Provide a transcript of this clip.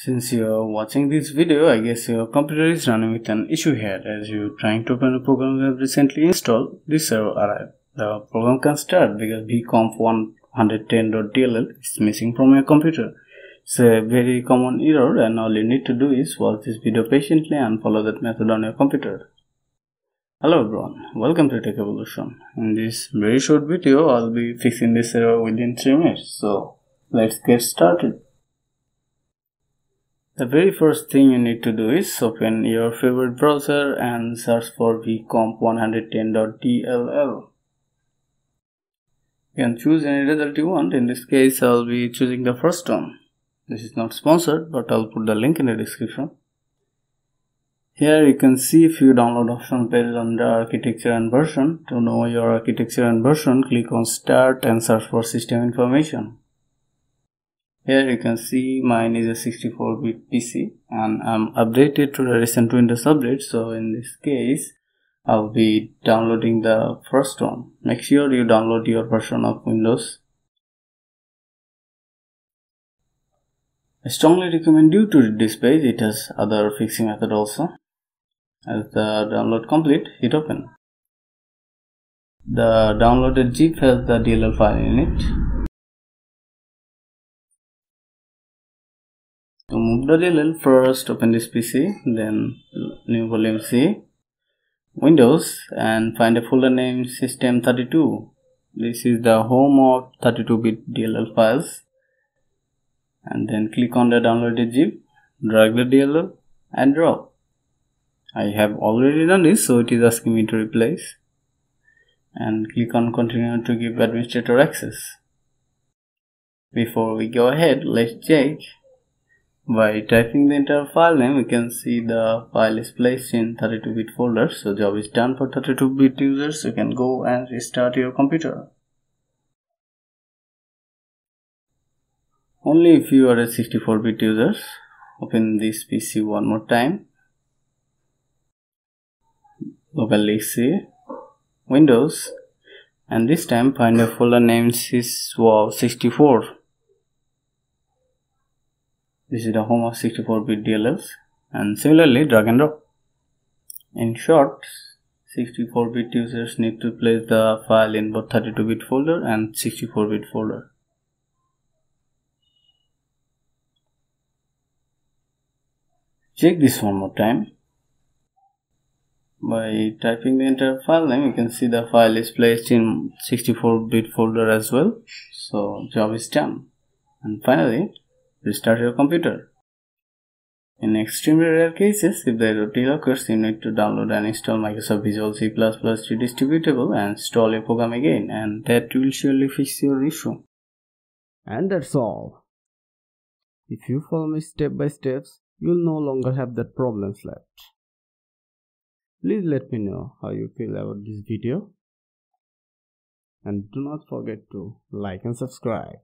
Since you're watching this video, I guess your computer is running with an issue here as you're trying to open a program you have recently installed. This error arrived. The program can start because vcomp110.dll is missing from your computer. It's a very common error and all you need to do is watch this video patiently and follow that method on your computer. Hello everyone, welcome to Tech Evolution. In this very short video, I'll be fixing this error within 3 minutes. So let's get started. The very first thing you need to do is open your favorite browser and search for vcomp110.dll. You can choose any result you want. In this case, I'll be choosing the first one. This is not sponsored, but I'll put the link in the description. Here you can see a few download options based on the architecture and version. To know your architecture and version, click on Start and search for system information. Here you can see mine is a 64-bit PC and I'm updated to the recent Windows update. So in this case, I'll be downloading the first one. Make sure you download your version of Windows. I strongly recommend you to read this page. It has other fixing method also. As the download complete, hit open. The downloaded zip has the DLL file in it. To move the DLL, first open this PC, then new volume C, Windows, and find a folder named System32. This is the home of 32-bit DLL files. And then click on the downloaded zip, drag the DLL, and drop. I have already done this, so it is asking me to replace. And click on continue to give administrator access. Before we go ahead, let's check by typing the entire file name, we can see the file is placed in 32-bit folder. So job is done for 32-bit users. You can go and restart your computer. Only if you are a 64-bit users, open this PC one more time. Locally C, Windows, and this time find a folder named syswow64 this is the home of 64-bit DLLs and similarly drag and drop. In short, 64-bit users need to place the file in both 32-bit folder and 64-bit folder. Check this one more time. By typing the entire file name, you can see the file is placed in 64-bit folder as well. So job is done. And finally, restart your computer. In extremely rare cases, if the error occurs, you need to download and install Microsoft Visual C++ redistributable and install your program again and that will surely fix your issue. And that's all. If you follow me step by steps, you'll no longer have that problems left. Please let me know how you feel about this video. And do not forget to like and subscribe.